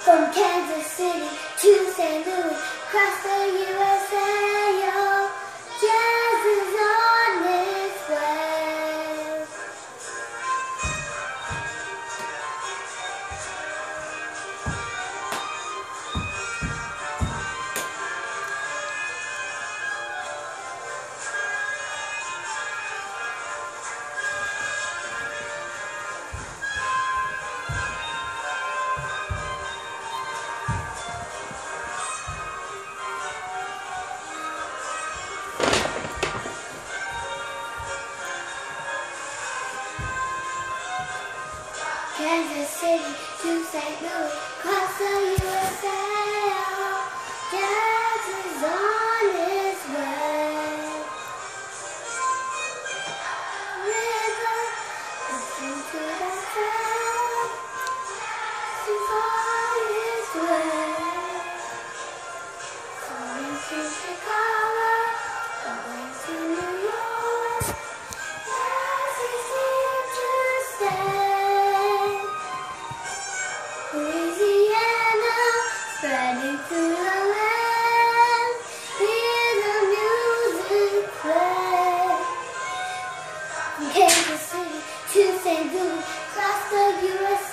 From Kansas City to St. Louis, across the USA. Kansas City to St. Louis, across the USA. Oh, jazz is on its way. River, listen to the sound. It's on its way. Going Kansas City to St. Louis, across the USA.